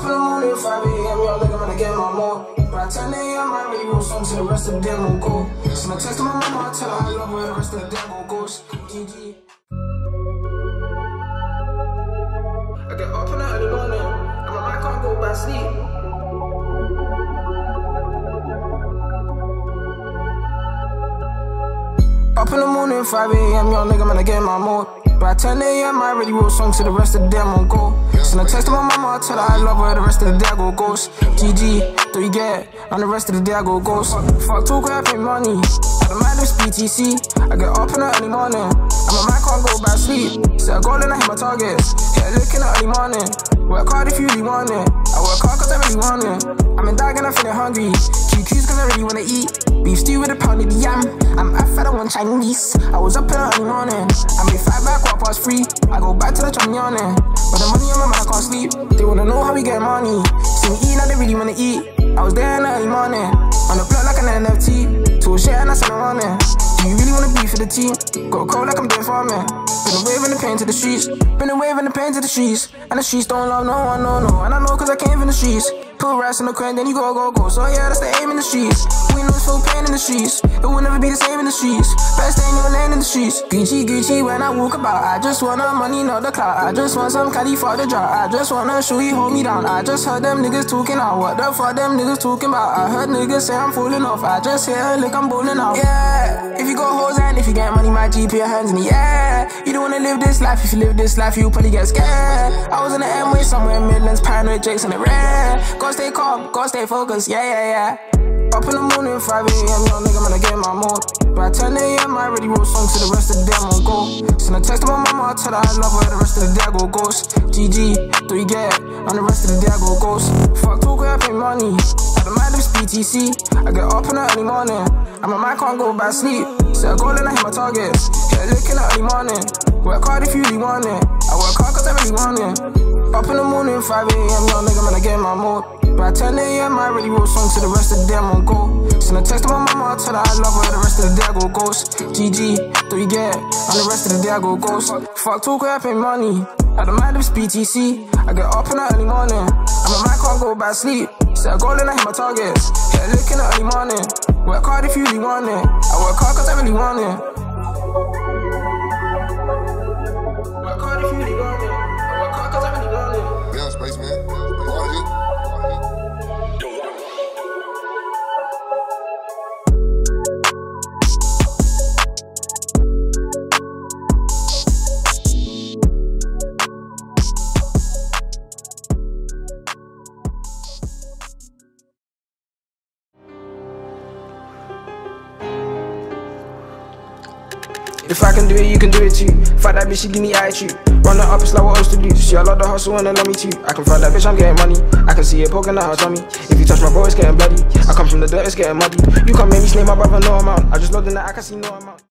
5 a.m., y'all nigga, gonna get my more. By 10 a.m., I already wrote songs to the rest of the will go. So I text my mama, I tell her I love her, the rest of the day will go. GG. I get up in the early morning, and my mind can't go back sleep. In 5 a.m., young nigga, man, I get my mood. By 10 a.m., I already wrote songs to the rest of the day, I'm on go. Send a text to my mama, I tell her I love her, the rest of the day I go ghost. GG, do you get? And the rest of the day I go ghost. Fuck I pay money. At the madness BTC, I get up in the early morning. And my mind can't go back sleep. Set a goal and I hit my targets. Hit a lick in the early morning. Work hard if you really want it. I work hard cause I really want it. I'm in dog and I'm feeling hungry. QQ's cause I really wanna eat. Beef stew with a pound of yam. I want Chinese. I was up in the early morning. I made five back, walk past free. I go back to the chum yawning. But the money on my mind, I can't sleep. They wanna know how we get money. See me eat, now they really wanna eat. I was there in the early morning. On the block like an NFT. Two shit and I said I'm running. Do you really wanna be for the team? Go cold like I'm doing farming. Been a wave in the pain to the streets. Been a wave in the pain to the streets. And the streets don't love no one, no, no. And I know cause I came from the streets. Put rats in the crane, then you go, go, go. So yeah, that's the aim the streets. We know it's full pain in the streets. It will never be the same in the streets. Best thing your name in the streets. Gucci, Gucci, when I walk about. I just want the money, not the clout. I just want some caddy for the drop. I just wanna show you hold me down. I just heard them niggas talking out. What the fuck them niggas talking about? I heard niggas say I'm falling off. I just hear look, I'm bowling out. Yeah, if you got hoes and if you get money, my G, put your hands in the air. You don't wanna live this life. If you live this life, you'll probably get scared. I was in the M way somewhere Midlands, paranoid Jakes in the red. Gotta stay calm, gotta stay focused. Yeah, yeah, yeah. Up in the morning, 5 a.m., young nigga, man, I get my mood. By 10 a.m., I already wrote songs to the rest of the day, I'm on go. Send a text to my mama, I tell her I love her, the rest of the day I go ghost. GG, do you get? And the rest of the day I go ghost. Fuck talk, I pay money. At the madness BTC, I get up in the early morning. And my mind can't go back sleep. Set a goal and I hit my target. Hit a lick in the early morning. Work hard if you really want it. I work hard cause I really want it. Up in the morning, 5 a.m., young nigga, man, I get my mood. By 10 a.m., I already wrote songs to the rest of the day, I'm on go. Send a text to my mama, I tell her I love her, the rest of the day I go ghost. GG, do you get? And the rest of the day I go ghost. Fuck talk, I pay money. mind if it's BTC, I get up in the early morning. And my mind can't go back sleep. Set a goal and I hit my targets. Hit a lick in the early morning. Work hard if you really want it. I work hard cause I really want it. If I can do it, you can do it too. Fuck that bitch, she give me attitude. Run up, it's like what else to do. She a lot the hustle and they love me too. I can fuck that bitch, I'm getting money. I can see it poking out her tummy. If you touch my bro, it's getting bloody. I come from the dirt, it's getting muddy. You can't make me slay my brother, no amount. I just load in that, I can see no amount.